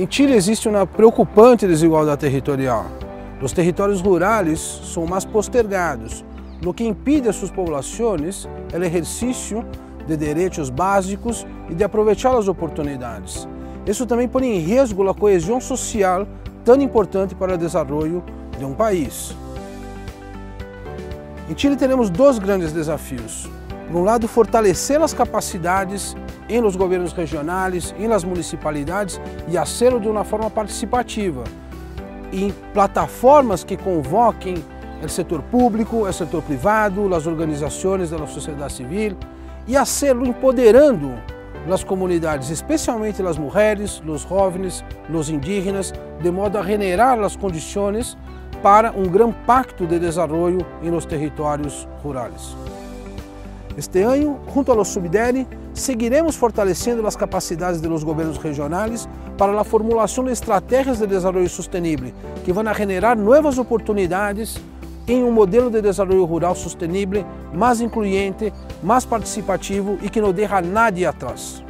Em Chile existe uma preocupante desigualdade territorial. Os territórios rurais são mais postergados, o que impide a suas populações o exercício de direitos básicos e de aproveitar as oportunidades. Isso também põe em risco a coesão social tão importante para o desenvolvimento de um país. Em Chile temos dois grandes desafios. Por um lado, fortalecer as capacidades em los governos regionais, em las municipalidades e hacerlo de uma forma participativa, em plataformas que convoquem o setor público, o setor privado, as organizações da sociedade civil e hacerlo empoderando as comunidades, especialmente as mulheres, os jovens, os indígenas, de modo a generar as condições para um grande pacto de desenvolvimento em los territórios rurais. Este ano, junto ao Subdere, seguiremos fortalecendo as capacidades dos governos regionais para a formulação de estratégias de desenvolvimento sustentável que vão generar novas oportunidades em um modelo de desenvolvimento rural sustentável mais incluyente, mais participativo e que não deixa nadie atrás.